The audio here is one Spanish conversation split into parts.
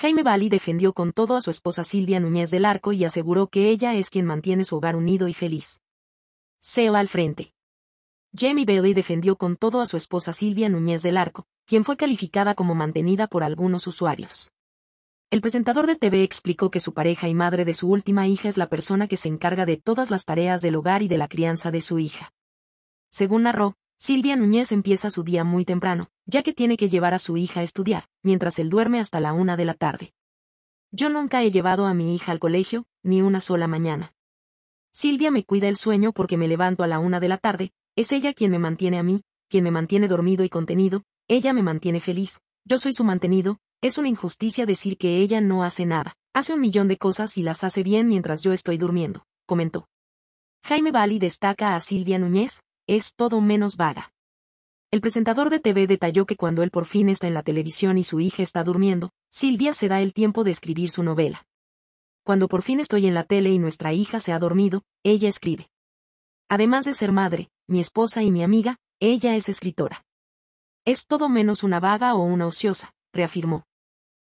Jaime Bali defendió con todo a su esposa Silvia Núñez del Arco y aseguró que ella es quien mantiene su hogar unido y feliz. SEO al frente. Jamie Bailey defendió con todo a su esposa Silvia Núñez del Arco, quien fue calificada como mantenida por algunos usuarios. El presentador de TV explicó que su pareja y madre de su última hija es la persona que se encarga de todas las tareas del hogar y de la crianza de su hija. Según narró, Silvia Núñez empieza su día muy temprano, ya que tiene que llevar a su hija a estudiar, mientras él duerme hasta la una de la tarde. Yo nunca he llevado a mi hija al colegio, ni una sola mañana. Silvia me cuida el sueño porque me levanto a la una de la tarde, es ella quien me mantiene a mí, quien me mantiene dormido y contenido, ella me mantiene feliz, yo soy su mantenido, es una injusticia decir que ella no hace nada, hace un millón de cosas y las hace bien mientras yo estoy durmiendo, comentó. Jaime Bali destaca a Silvia Núñez, es todo menos vaga. El presentador de TV detalló que cuando él por fin está en la televisión y su hija está durmiendo, Silvia se da el tiempo de escribir su novela. Cuando por fin estoy en la tele y nuestra hija se ha dormido, ella escribe. Además de ser madre, mi esposa y mi amiga, ella es escritora. Es todo menos una vaga o una ociosa, reafirmó.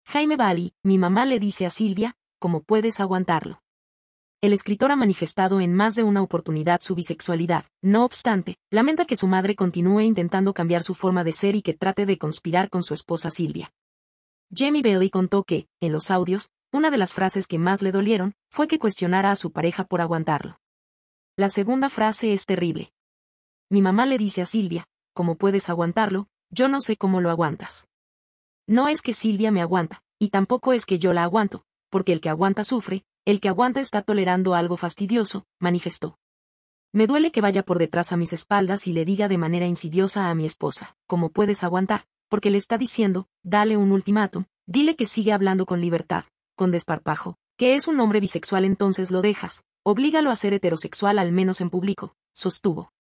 Jaime Bali, mi mamá le dice a Silvia, ¿cómo puedes aguantarlo? El escritor ha manifestado en más de una oportunidad su bisexualidad. No obstante, lamenta que su madre continúe intentando cambiar su forma de ser y que trate de conspirar con su esposa Silvia. Jamie Bailey contó que, en los audios, una de las frases que más le dolieron fue que cuestionara a su pareja por aguantarlo. La segunda frase es terrible. Mi mamá le dice a Silvia, ¿cómo puedes aguantarlo? Yo no sé cómo lo aguantas. No es que Silvia me aguanta, y tampoco es que yo la aguanto, porque el que aguanta sufre, el que aguanta está tolerando algo fastidioso, manifestó. Me duele que vaya por detrás a mis espaldas y le diga de manera insidiosa a mi esposa, ¿cómo puedes aguantar? Porque le está diciendo, dale un ultimátum, dile que sigue hablando con libertad, con desparpajo, que es un hombre bisexual entonces lo dejas, oblígalo a ser heterosexual al menos en público, sostuvo.